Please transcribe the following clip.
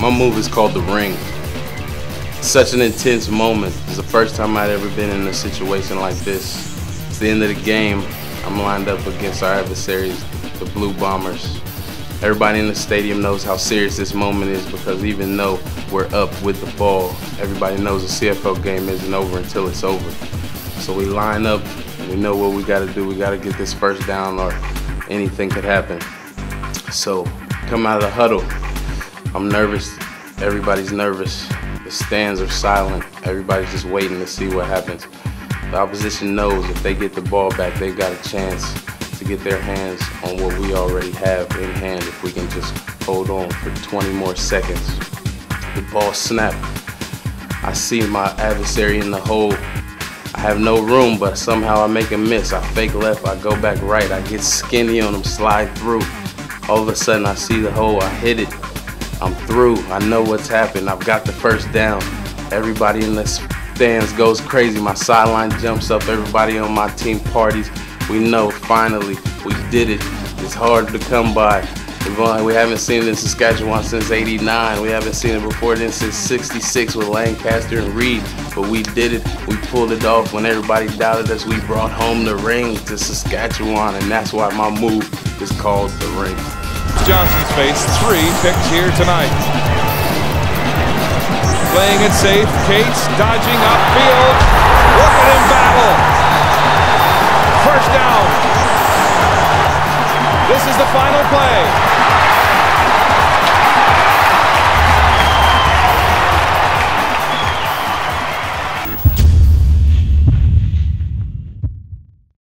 My move is called the ring. Such an intense moment. It's the first time I'd ever been in a situation like this. It's the end of the game. I'm lined up against our adversaries, the Blue Bombers. Everybody in the stadium knows how serious this moment is because even though we're up with the ball, everybody knows the CFL game isn't over until it's over. So we line up, we know what we gotta do. We gotta get this first down or anything could happen. So come out of the huddle. I'm nervous, everybody's nervous. The stands are silent, everybody's just waiting to see what happens. The opposition knows if they get the ball back, they've got a chance to get their hands on what we already have in hand if we can just hold on for 20 more seconds. The ball snap. I see my adversary in the hole. I have no room, but somehow I make a miss. I fake left, I go back right. I get skinny on him, slide through. All of a sudden, I see the hole, I hit it. I'm through. I know what's happened. I've got the first down. Everybody in the stands goes crazy. My sideline jumps up. Everybody on my team parties. We know finally we did it. It's hard to come by. we haven't seen it in Saskatchewan since 89. We haven't seen it before then since 66 with Lancaster and Reed. But we did it. We pulled it off when everybody doubted us. We brought home the ring to Saskatchewan, and that's why my move is called the ring. Johnson's face three picks here tonight. Playing it safe, Cates dodging upfield, working in battle. First down. This is the final play.